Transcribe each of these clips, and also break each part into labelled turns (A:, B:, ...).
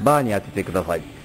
A: バーに当ててください。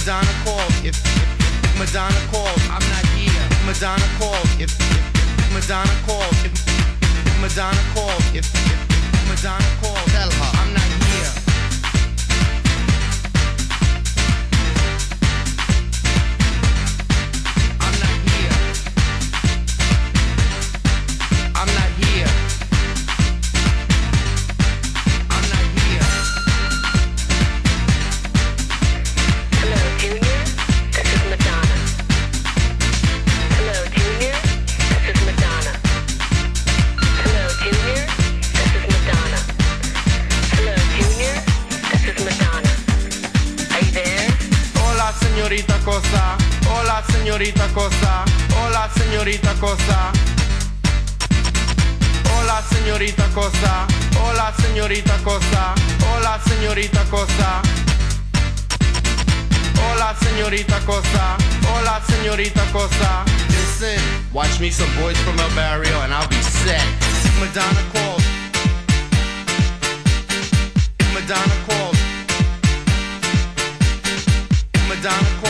B: Madonna calls, if, if Madonna calls, I'm not here. Madonna calls, if, if Madonna calls, if Madonna calls, if, if Madonna calls, tell her I'm not here.
C: ここまでアジアでやってきたからたくさんコネクショ down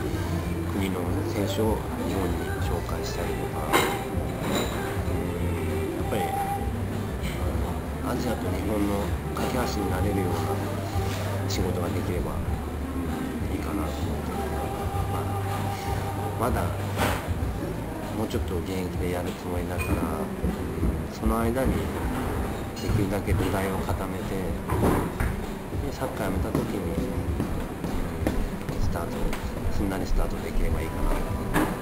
C: 国の選手を日本に紹介したりとか、やっぱりアジアと日本の架け橋になれるような仕事ができればいいかなと思ってまあ、まだもうちょっと現役でやるつもりだから、その間にできるだけ土台を固めてでサッカーやめた時に、うんスタートすんなりスタートできればいいかな。と思って